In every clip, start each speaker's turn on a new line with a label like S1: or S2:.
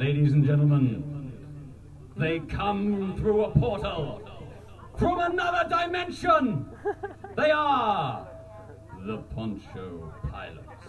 S1: Ladies and gentlemen, they come through a portal from another dimension. They are the Poncho Pilots.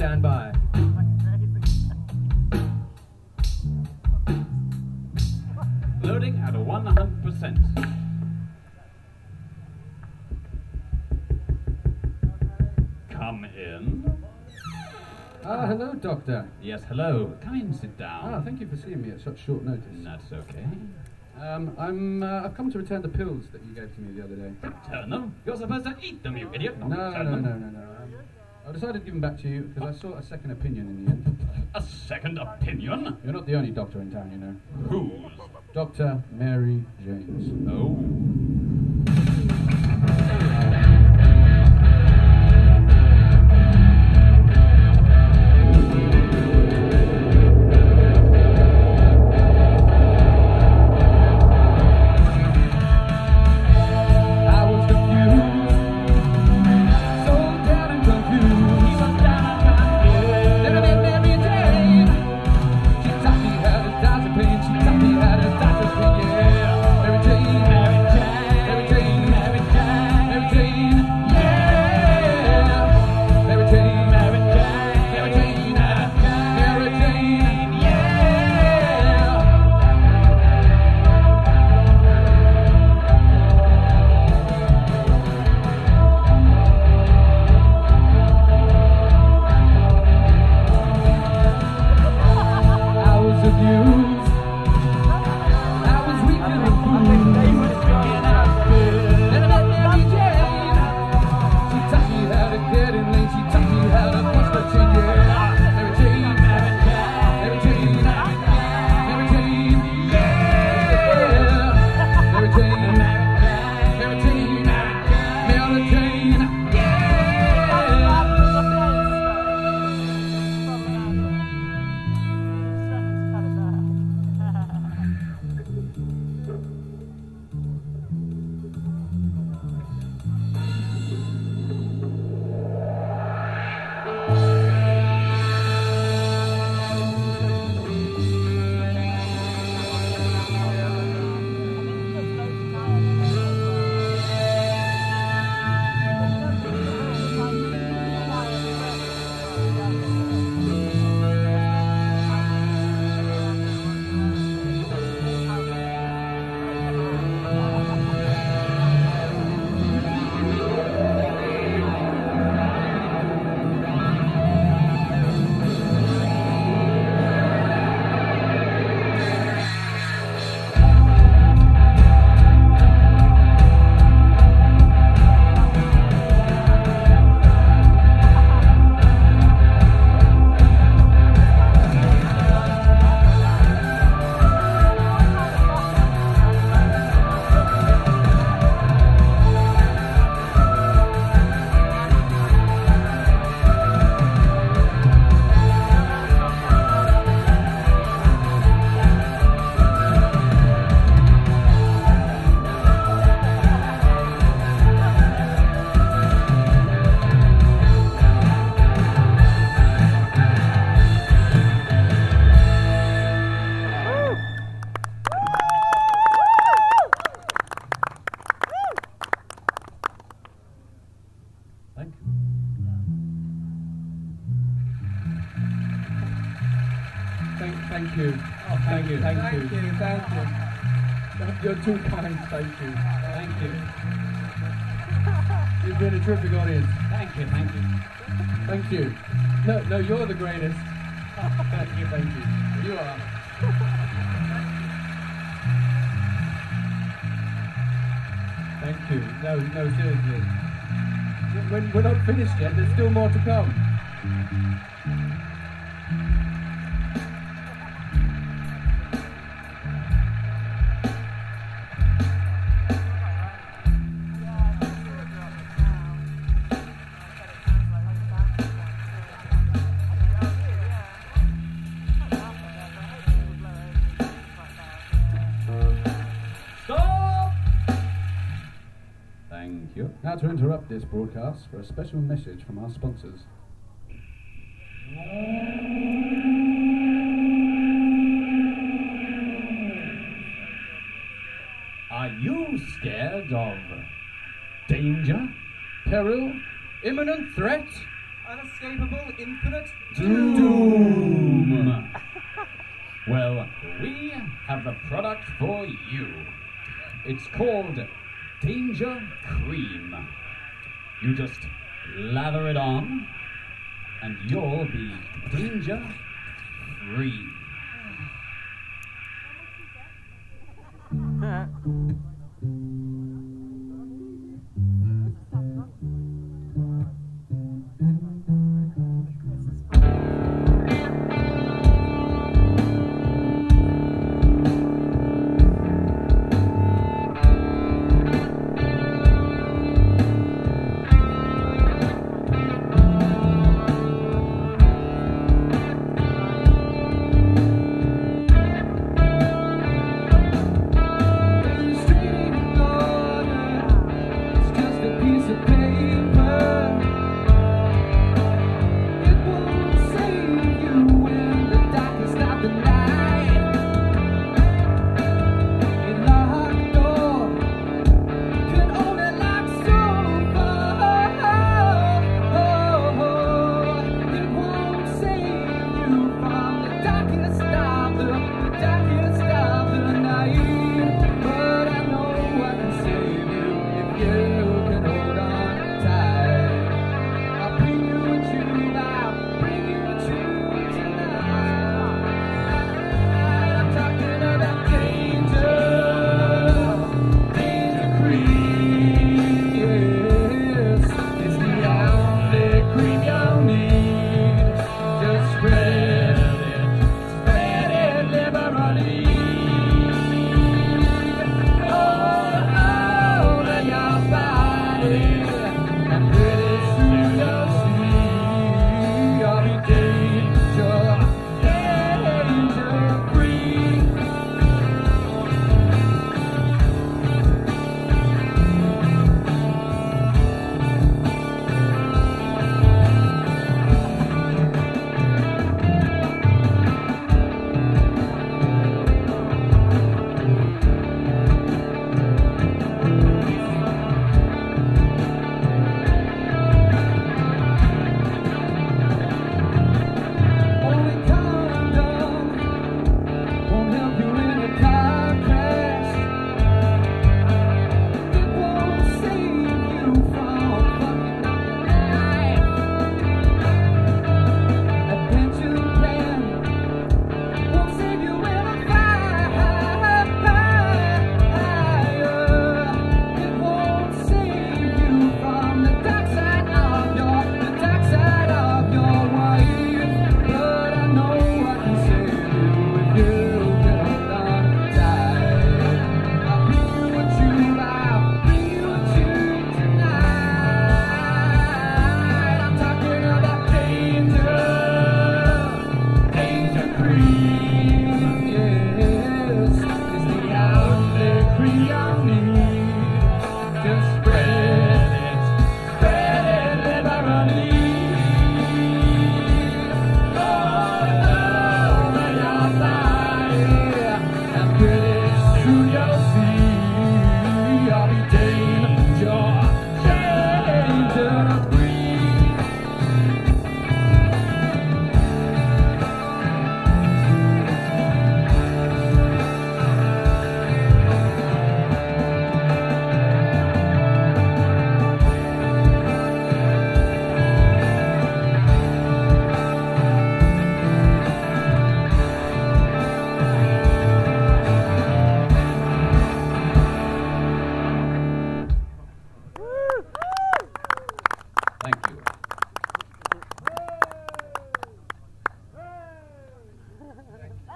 S1: Stand by. Loading at a 100%. Come in.
S2: Ah, hello, Doctor.
S1: Yes, hello. Come in, sit down.
S2: Ah, thank you for seeing me at such short notice.
S1: That's okay.
S2: Um, I'm, uh, I've come to return the pills that you gave to me the other day.
S1: Return them? You're supposed to eat them, you idiot.
S2: No, no, no, no, no, no. I decided to give them back to you because I saw a second opinion in the end.
S1: A second opinion?
S2: You're not the only doctor in town, you know.
S1: Whose?
S2: Dr. Mary James.
S1: Oh.
S2: Thank, thank you. Oh, thank, you. Thank,
S3: Thank
S2: you.
S3: you, thank you.
S2: You're too kind. Thank you.
S1: Thank you.
S2: You've been a terrific audience.
S1: Thank you, thank you.
S2: Thank you. No, no, you're the greatest. thank you, thank you. You are. Thank you. No, no, seriously. We're, we're not finished yet. There's still more to come.
S1: Thank you.
S2: Now to interrupt this broadcast for a special message from our sponsors.
S1: Are you scared of danger?
S2: Peril, imminent threat.
S3: Unescapable, infinite.
S1: Doom. well, we have the product for you. It's called. You just lather it on,
S2: and you'll be danger free.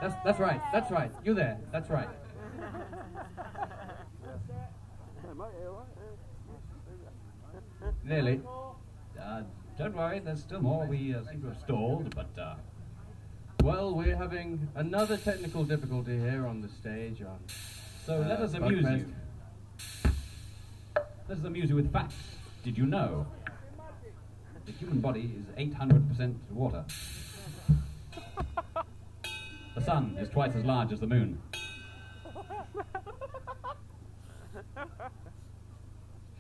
S3: That's, that's right. That's right. You there. That's right. Nearly.
S2: Uh, don't worry, there's still more. We uh, seem to have stalled, but uh,
S3: Well, we're having another technical difficulty here on the stage. On
S2: so
S3: Uh,
S2: let us amuse you. Let us amuse you with facts. Did you know the human body is 800% water? The sun is twice as large as the moon.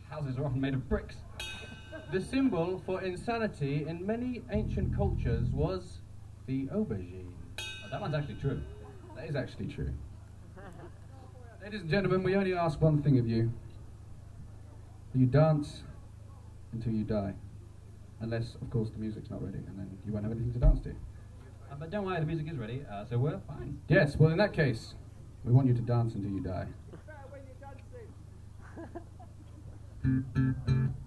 S2: Houses are often made of bricks.
S3: The symbol for insanity in many ancient cultures was the aubergine.
S2: Oh, that one's actually true.
S4: That is actually true. Ladies and gentlemen, we only ask one thing of you. You dance until you die.
S1: Unless, of course, the music's not ready, and then you won't have anything to dance to.
S5: Uh, but don't worry, the music is ready, uh, so we're fine.
S1: Yes, well, in that case, we want you to dance until you die.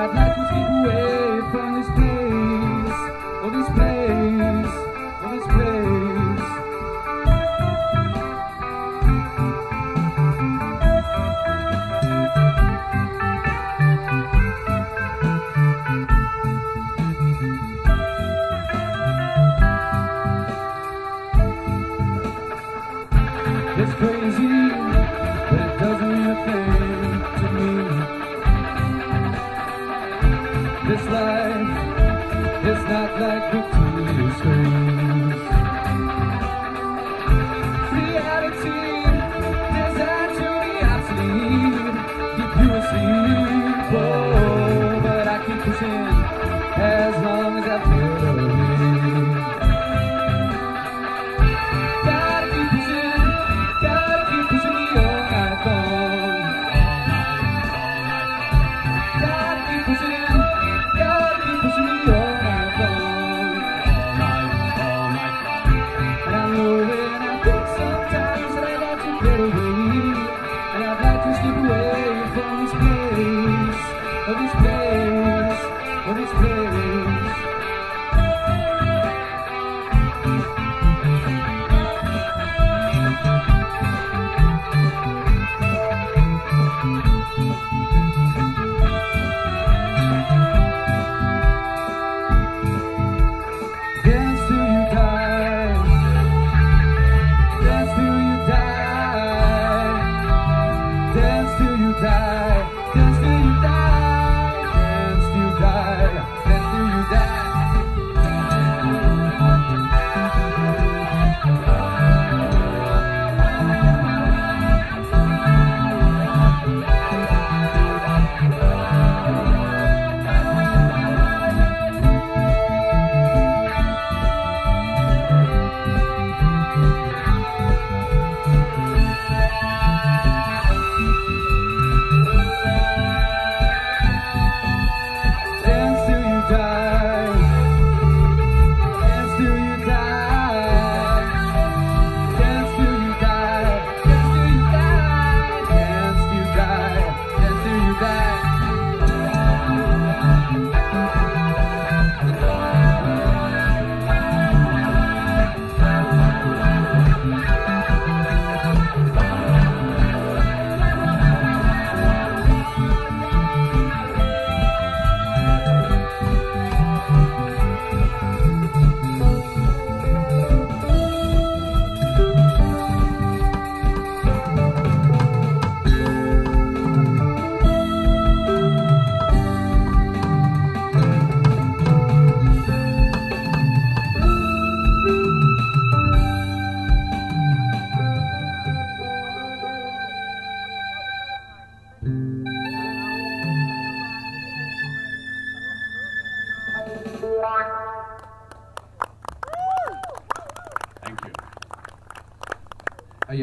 S2: I'd like to
S3: see who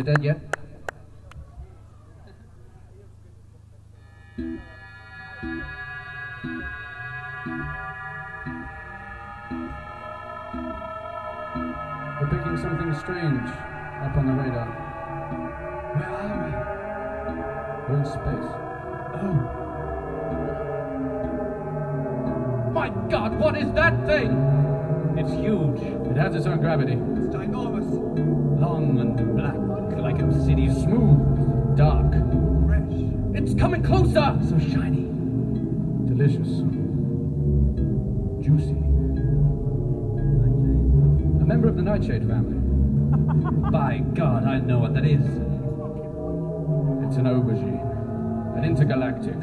S3: Itu.
S1: So shiny.
S2: delicious, juicy. A member of the Nightshade family.
S1: By God, I know what that is.
S2: It's an aubergine. An intergalactic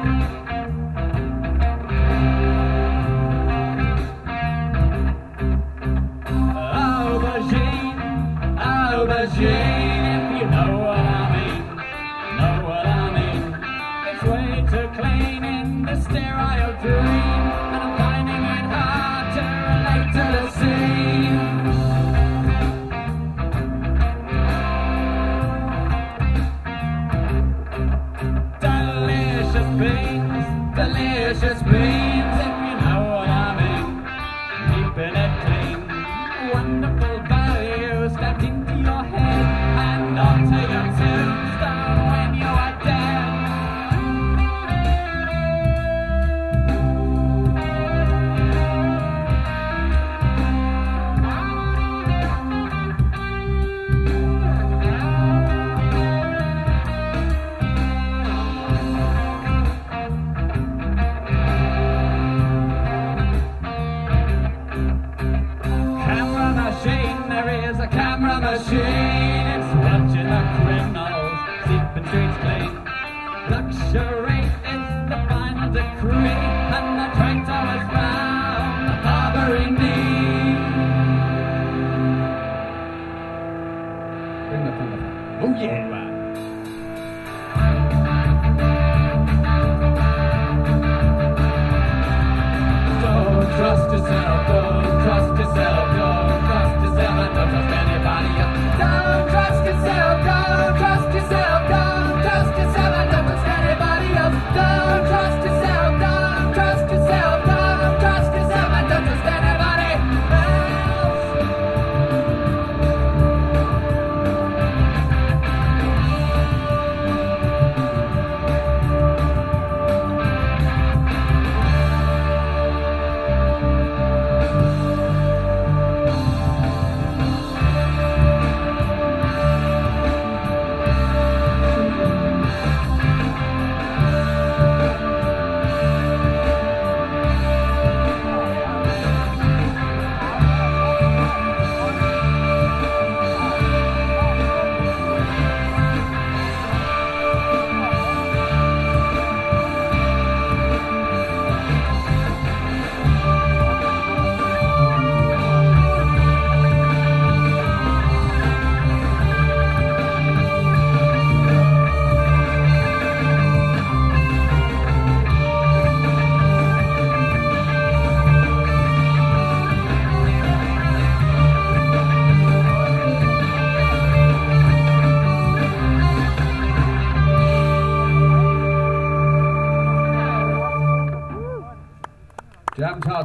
S2: aubergine.
S1: Aubergine,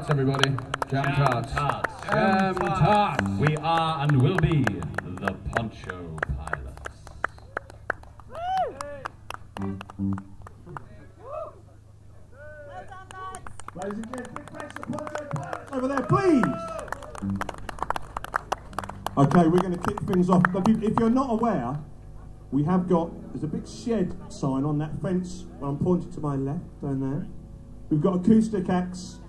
S2: tarts, everybody. Jam, tarts. Jam tarts.
S1: We are and will be the Poncho Pilots.
S6: Ladies and gentlemen, big thanks to Poncho Pilots over there, please. Okay, we're going to kick things off. But if if you're not aware, we have got there's a big shed sign on that fence. Well, I'm pointing to my left down there. We've got acoustic acts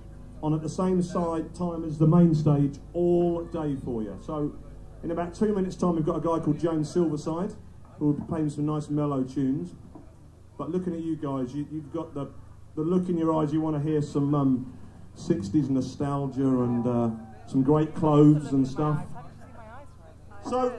S6: on at the same side time as the main stage all day for you. So, in about two minutes' time, we've got a guy called Jones Silverside who will be playing some nice mellow tunes. But looking at you guys, you, you've got the, the look in your eyes. You want to hear some um, 60s nostalgia and uh, some great clothes and stuff. So